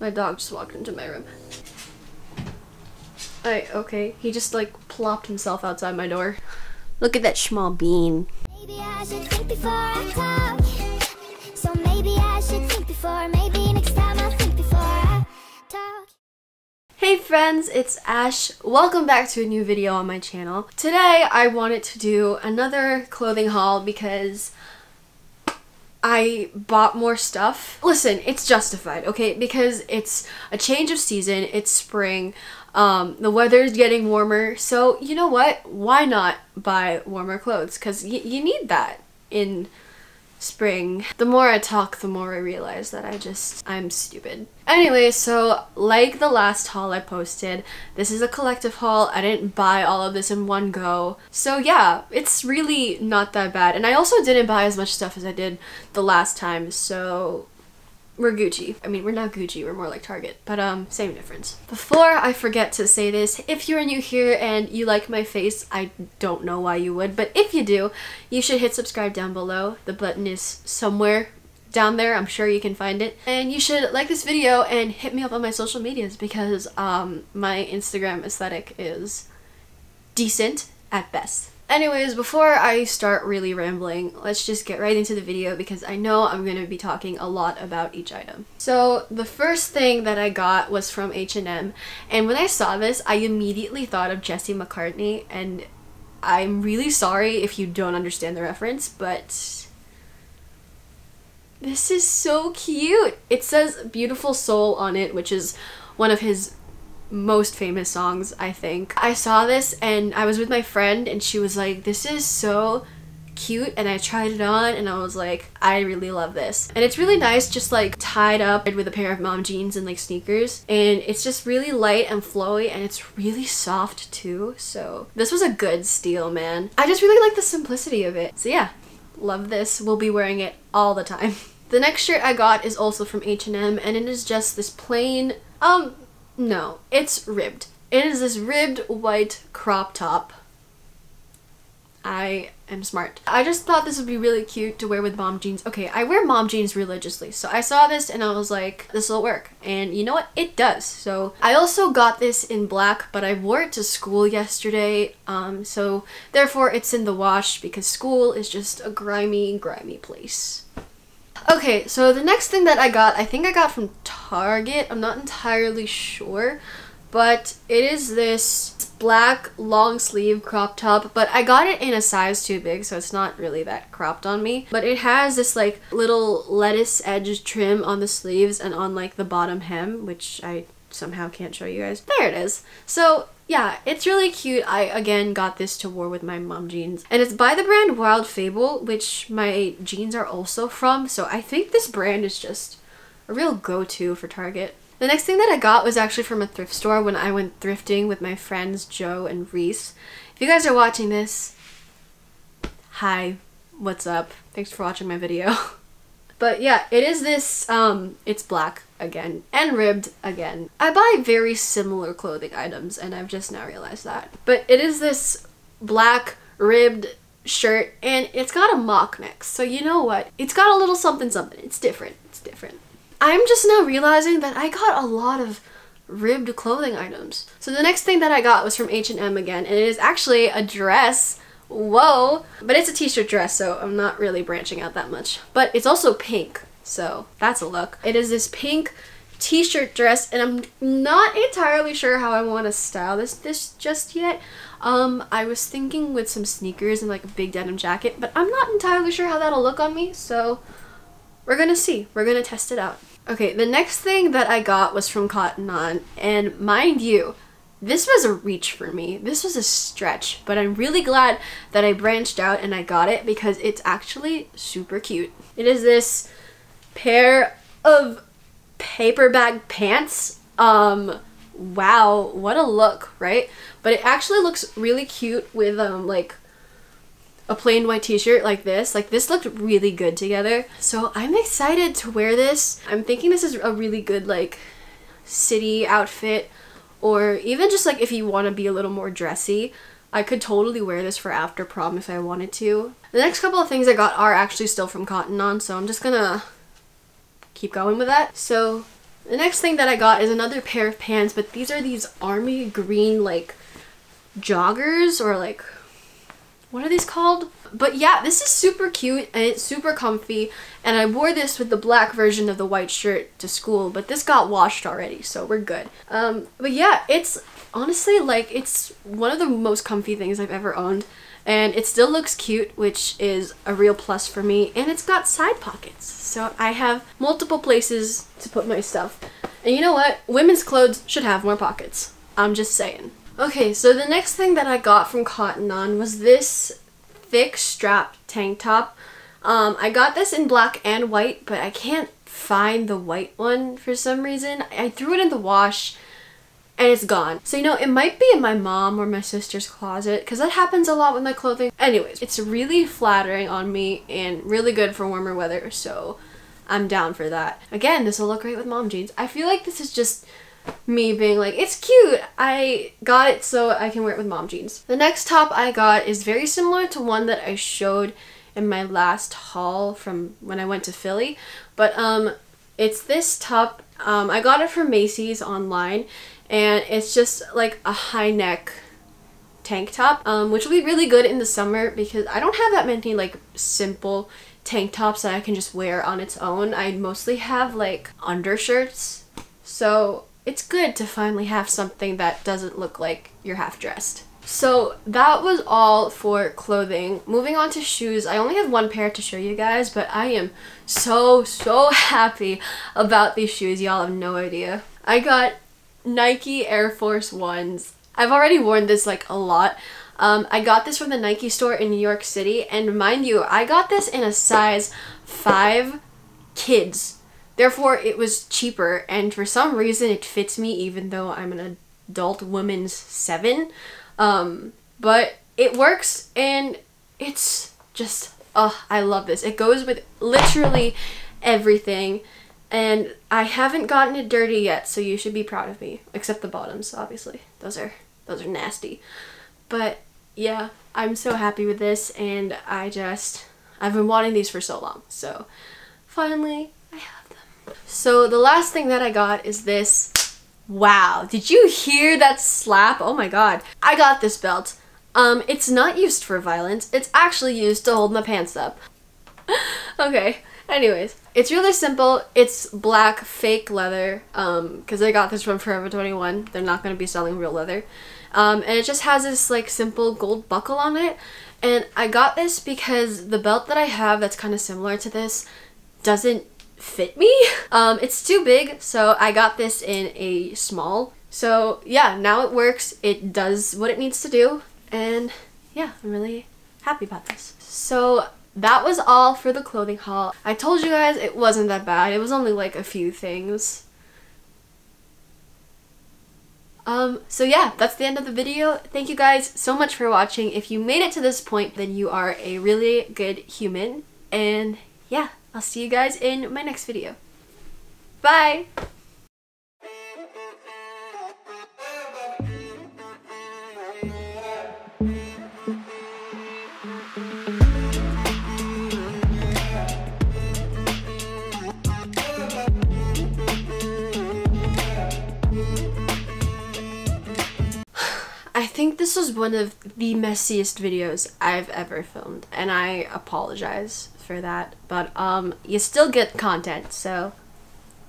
My dog just walked into my room. I okay. He just like plopped himself outside my door. Look at that small bean. Maybe I should think before I talk. So maybe I should think before. Maybe next time I'll think before I talk. Hey friends, it's Ash. Welcome back to a new video on my channel. Today I wanted to do another clothing haul because I bought more stuff. Listen, it's justified, okay? Because it's a change of season, it's spring, um, the is getting warmer, so you know what? Why not buy warmer clothes? Because you need that in spring. The more I talk, the more I realize that I just, I'm stupid. Anyway, so like the last haul I posted, this is a collective haul. I didn't buy all of this in one go. So yeah, it's really not that bad. And I also didn't buy as much stuff as I did the last time, so we're Gucci. I mean, we're not Gucci, we're more like Target, but um, same difference. Before I forget to say this, if you're new here and you like my face, I don't know why you would, but if you do, you should hit subscribe down below. The button is somewhere down there, I'm sure you can find it. And you should like this video and hit me up on my social medias because um, my Instagram aesthetic is decent at best. Anyways, before I start really rambling, let's just get right into the video because I know I'm going to be talking a lot about each item. So the first thing that I got was from H&M and when I saw this, I immediately thought of Jesse McCartney and I'm really sorry if you don't understand the reference, but this is so cute. It says Beautiful Soul on it, which is one of his most famous songs, I think. I saw this and I was with my friend and she was like, this is so cute and I tried it on and I was like, I really love this. And it's really nice just like tied up with a pair of mom jeans and like sneakers. And it's just really light and flowy and it's really soft too. So this was a good steal, man. I just really like the simplicity of it. So yeah, love this. We'll be wearing it all the time. The next shirt I got is also from H&M and it is just this plain, um, no, it's ribbed. It is this ribbed white crop top. I am smart. I just thought this would be really cute to wear with mom jeans. Okay, I wear mom jeans religiously, so I saw this and I was like, this will work. And you know what? It does. So I also got this in black, but I wore it to school yesterday, um, so therefore it's in the wash because school is just a grimy, grimy place. Okay, so the next thing that I got, I think I got from Target. I'm not entirely sure, but it is this black long sleeve crop top, but I got it in a size too big, so it's not really that cropped on me. But it has this like little lettuce edge trim on the sleeves and on like the bottom hem, which I somehow can't show you guys. There it is. So yeah, it's really cute. I again got this to wear with my mom jeans. And it's by the brand Wild Fable, which my jeans are also from. So I think this brand is just a real go-to for Target. The next thing that I got was actually from a thrift store when I went thrifting with my friends Joe and Reese. If you guys are watching this, hi, what's up? Thanks for watching my video. But yeah, it is this, um, it's black again and ribbed again. I buy very similar clothing items and I've just now realized that. But it is this black ribbed shirt and it's got a mock neck. So you know what? It's got a little something something. It's different. It's different. I'm just now realizing that I got a lot of ribbed clothing items. So the next thing that I got was from H&M again and it is actually a dress whoa. But it's a t-shirt dress so i'm not really branching out that much. But it's also pink so that's a look. It is this pink t-shirt dress and i'm not entirely sure how i want to style this this just yet. Um i was thinking with some sneakers and like a big denim jacket but i'm not entirely sure how that'll look on me so we're gonna see. We're gonna test it out. Okay the next thing that i got was from cotton on and mind you this was a reach for me. This was a stretch, but I'm really glad that I branched out and I got it because it's actually super cute. It is this pair of paper bag pants. Um, wow, what a look, right? But it actually looks really cute with um like a plain white t-shirt like this. Like this looked really good together. So I'm excited to wear this. I'm thinking this is a really good like city outfit or even just like if you want to be a little more dressy I could totally wear this for after prom if I wanted to. The next couple of things I got are actually still from Cotton On, so I'm just gonna keep going with that. So The next thing that I got is another pair of pants, but these are these army green like joggers or like what are these called? But yeah, this is super cute and it's super comfy. And I wore this with the black version of the white shirt to school, but this got washed already, so we're good. Um, but yeah, it's honestly like it's one of the most comfy things I've ever owned. And it still looks cute, which is a real plus for me. And it's got side pockets, so I have multiple places to put my stuff. And you know what? Women's clothes should have more pockets. I'm just saying. Okay, so the next thing that I got from Cotton On was this thick strap tank top. Um, I got this in black and white, but I can't find the white one for some reason. I threw it in the wash and it's gone. So, you know, it might be in my mom or my sister's closet because that happens a lot with my clothing. Anyways, it's really flattering on me and really good for warmer weather, so I'm down for that. Again, this will look great with mom jeans. I feel like this is just me being like, it's cute. I got it so I can wear it with mom jeans. The next top I got is very similar to one that I showed in my last haul from when I went to Philly. But um, it's this top. Um, I got it from Macy's online and it's just like a high neck tank top, um, which will be really good in the summer because I don't have that many like simple tank tops that I can just wear on its own. I mostly have like undershirts. So it's good to finally have something that doesn't look like you're half dressed. So that was all for clothing. Moving on to shoes, I only have one pair to show you guys, but I am so, so happy about these shoes. Y'all have no idea. I got Nike Air Force Ones. I've already worn this like a lot. Um, I got this from the Nike store in New York City, and mind you, I got this in a size 5 kids. Therefore, it was cheaper, and for some reason, it fits me even though I'm an adult woman's 7. Um, but it works, and it's just, oh, I love this. It goes with literally everything and I haven't gotten it dirty yet, so you should be proud of me. Except the bottoms, obviously. Those are those are nasty. But yeah, I'm so happy with this and I just I've been wanting these for so long. So finally. So the last thing that I got is this. Wow, did you hear that slap? Oh my god. I got this belt. Um, it's not used for violence. It's actually used to hold my pants up. okay, anyways. It's really simple. It's black fake leather um because I got this from Forever 21. They're not going to be selling real leather. Um, and it just has this like simple gold buckle on it. And I got this because the belt that I have that's kind of similar to this doesn't fit me. Um, it's too big, so I got this in a small. So yeah, now it works. It does what it needs to do. And yeah, I'm really happy about this. So that was all for the clothing haul. I told you guys it wasn't that bad. It was only like a few things. Um, so yeah, that's the end of the video. Thank you guys so much for watching. If you made it to this point, then you are a really good human. And yeah, I'll see you guys in my next video. Bye! I think this was one of the messiest videos I've ever filmed and I apologize for that but um you still get content so